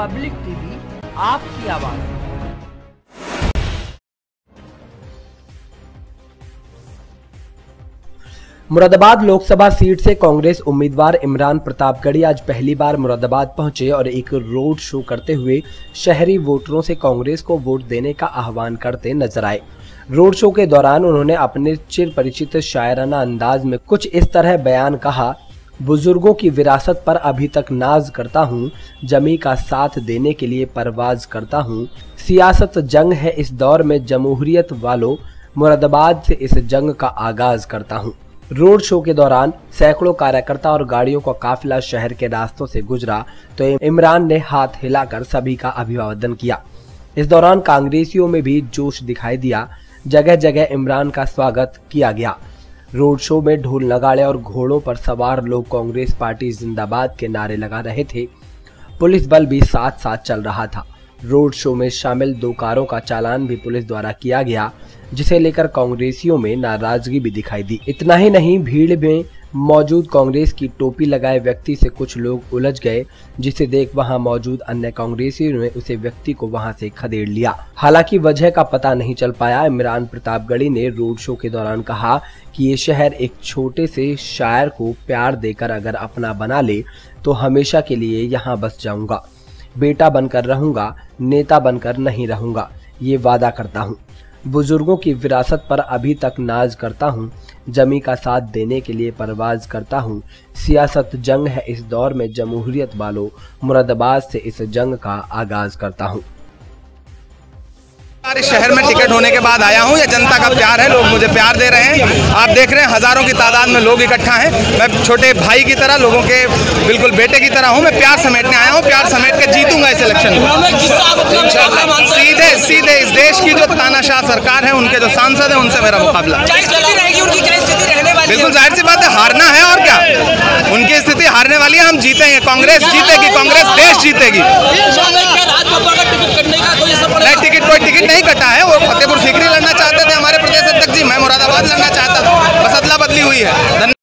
Public TV, आपकी आवाज़। Moradabad Lok Sabha seat से कांग्रेस उम्मीदवार इमरान प्रतापगढ़ी आज पहली बार मुरादाबाद पहुँचे और एक रोड शो करते हुए शहरी वोटरों से कांग्रेस को वोट देने का आह्वान करते नज़र आए। रोड शो के दौरान उन्होंने अपने चिर परिचित शायराना अंदाज में कुछ इस तरह बयान कहा बुज़ुर्गों की विरासत पर अभी तक नाज करता हूँ, जमी का साथ देने के लिए परवाज करता हूँ। सियासत जंग है इस दौर में, जमहूरियत वालों मुरादाबाद से इस जंग का आगाज़ करता हूँ। रोड शो के दौरान सैकड़ों कार्यकर्ता और गाड़ियों का काफिला शहर के रास्तों से गुजरा तो इमरान ने हाथ हिलाकर सभी का अभिवादन किया। इस दौरान कांग्रेसियों में भी जोश दिखाई दिया। जगह जगह इमरान का स्वागत किया गया। रोड शो में ढोल नगाड़े और घोड़ों पर सवार लोग कांग्रेस पार्टी जिंदाबाद के नारे लगा रहे थे। पुलिस बल भी साथ साथ चल रहा था। रोड शो में शामिल दो कारों का चालान भी पुलिस द्वारा किया गया, जिसे लेकर कांग्रेसियों में नाराज़गी भी दिखाई दी। इतना ही नहीं, भीड़ में मौजूद कांग्रेस की टोपी लगाए व्यक्ति से कुछ लोग उलझ गए, जिसे देख वहाँ मौजूद अन्य कांग्रेसियों ने उसे व्यक्ति को वहाँ से खदेड़ लिया। हालाँकि वजह का पता नहीं चल पाया, इमरान प्रतापगढ़ी ने रोड शो के दौरान कहा कि ये शहर एक छोटे से शायर को प्यार देकर अगर अपना बना ले तो हमेशा के लिए यहाँ बस जाऊँगा। बेटा बनकर रहूँगा, नेता बनकर नहीं रहूँगा, ये वादा करता हूँ। बुज़ुर्गों की विरासत पर अभी तक नाज करता हूँ जमी का साथ देने के लिए परवाज करता हूँ। सियासत जंग है इस दौर में जमहूरियत वालों मुरादाबाद से इस जंग का आगाज़ करता हूँ। शहर में टिकट होने के बाद आया हूँ ये जनता का प्यार है लोग मुझे प्यार दे रहे हैं। आप देख रहे हैं हज़ारों की तादाद में लोग इकट्ठा हैं। मैं छोटे भाई की तरह लोगों के बिल्कुल बेटे की तरह हूँ। मैं प्यार समेटने आया हूँ प्यार समेट के जीतूँगा इस इलेक्शन में सीधे इस देश की जो तानाशाह सरकार है उनके जो सांसद है उनसे मेरा मुकाबला। बिल्कुल ज़ाहिर सी बात है हारना है और क्या? उनकी स्थिति हारने वाली है हम जीतेंगे कांग्रेस जीतेगी कांग्रेस देश जीतेगी। नहीं टिकट कोई टिकट नहीं कटा है वो फतेहपुर सीकरी लड़ना चाहते थे हमारे प्रदेश अध्यक्ष जी मैं मुरादाबाद लड़ना चाहता था बस अदला बदली हुई है।